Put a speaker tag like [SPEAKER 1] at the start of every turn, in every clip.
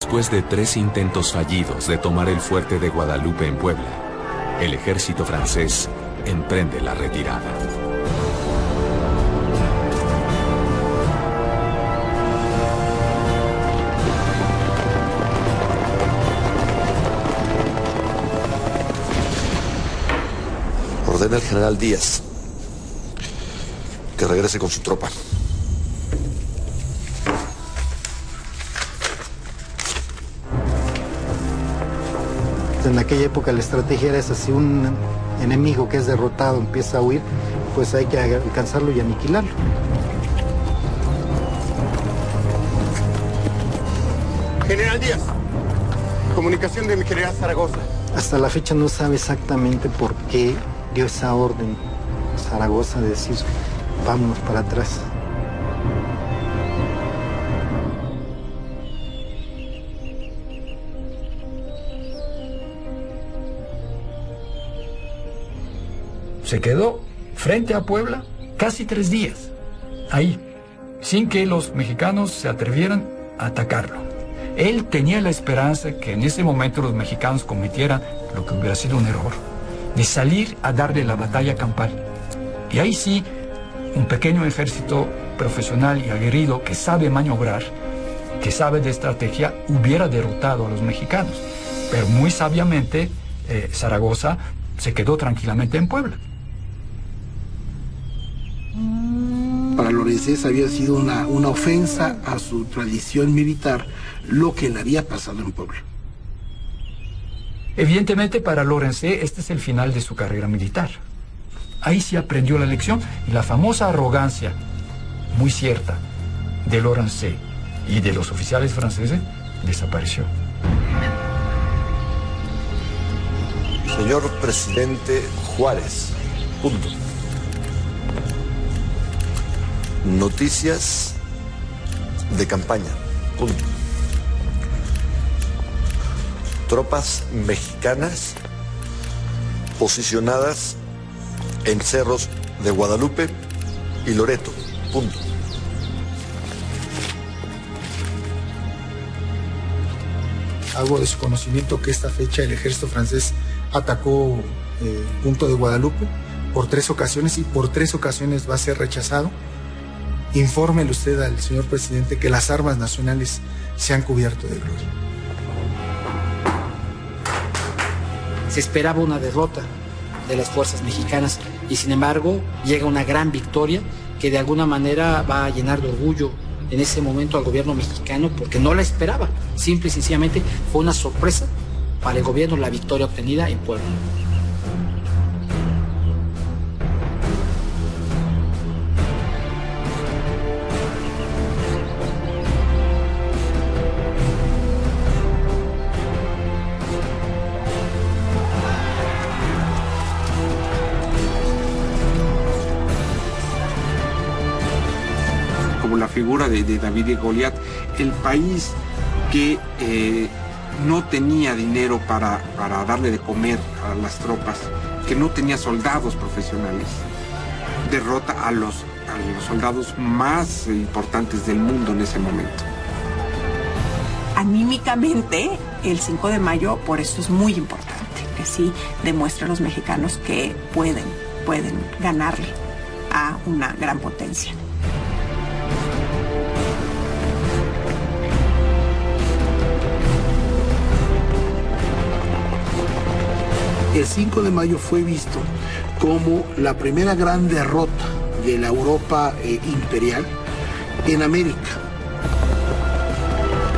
[SPEAKER 1] Después de tres intentos fallidos de tomar el fuerte de Guadalupe en Puebla, el ejército francés emprende la retirada.
[SPEAKER 2] Ordena el general Díaz que regrese con su tropa.
[SPEAKER 3] En aquella época la estrategia era esa, si un enemigo que es derrotado empieza a huir, pues hay que alcanzarlo y aniquilarlo.
[SPEAKER 4] General Díaz, comunicación de mi general Zaragoza.
[SPEAKER 3] Hasta la fecha no sabe exactamente por qué dio esa orden Zaragoza de decir, vámonos para atrás.
[SPEAKER 5] Se quedó frente a Puebla casi tres días, ahí, sin que los mexicanos se atrevieran a atacarlo. Él tenía la esperanza que en ese momento los mexicanos cometieran lo que hubiera sido un error, de salir a darle la batalla campal. Y ahí sí, un pequeño ejército profesional y aguerrido que sabe maniobrar, que sabe de estrategia, hubiera derrotado a los mexicanos. Pero muy sabiamente, eh, Zaragoza se quedó tranquilamente en Puebla.
[SPEAKER 6] Para Lorenzés había sido una, una ofensa a su tradición militar lo que le había pasado en Puebla.
[SPEAKER 5] Evidentemente para Lorenzé este es el final de su carrera militar. Ahí sí aprendió la lección y la famosa arrogancia, muy cierta, de Lorenzé y de los oficiales franceses desapareció.
[SPEAKER 2] Señor presidente Juárez, punto. Noticias de campaña. Punto. Tropas mexicanas posicionadas en cerros de Guadalupe y Loreto. Punto.
[SPEAKER 6] Hago de conocimiento que esta fecha el ejército francés atacó eh, punto de Guadalupe por tres ocasiones y por tres ocasiones va a ser rechazado infórmele usted al señor presidente que las armas nacionales se han cubierto de gloria.
[SPEAKER 7] Se esperaba una derrota de las fuerzas mexicanas y sin embargo llega una gran victoria que de alguna manera va a llenar de orgullo en ese momento al gobierno mexicano porque no la esperaba. Simple y sencillamente fue una sorpresa para el gobierno la victoria obtenida en Puebla.
[SPEAKER 8] Figura de, David y Goliat, el país que eh, no tenía dinero para, darle de comer a las tropas, que no tenía soldados profesionales, derrota a los, a los soldados más importantes del mundo en ese momento.
[SPEAKER 9] Anímicamente, el 5 de mayo por eso es muy importante, que sí demuestra a los mexicanos que pueden, pueden ganarle a una gran potencia.
[SPEAKER 6] El 5 de mayo fue visto como la primera gran derrota de la Europa eh, imperial en América.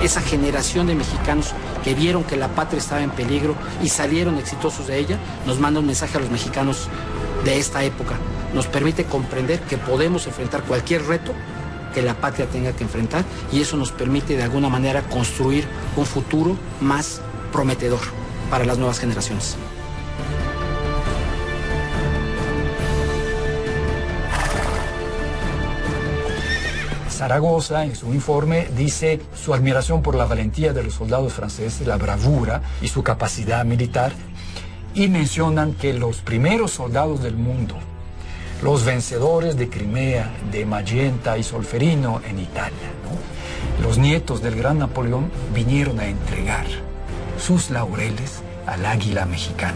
[SPEAKER 7] Esa generación de mexicanos que vieron que la patria estaba en peligro y salieron exitosos de ella, nos manda un mensaje a los mexicanos de esta época. Nos permite comprender que podemos enfrentar cualquier reto que la patria tenga que enfrentar y eso nos permite de alguna manera construir un futuro más prometedor para las nuevas generaciones.
[SPEAKER 5] Zaragoza, en su informe, dice su admiración por la valentía de los soldados franceses, la bravura y su capacidad militar, y mencionan que los primeros soldados del mundo, los vencedores de Crimea, de Magenta y Solferino en Italia, los nietos del gran Napoleón vinieron a entregar sus laureles al águila mexicana.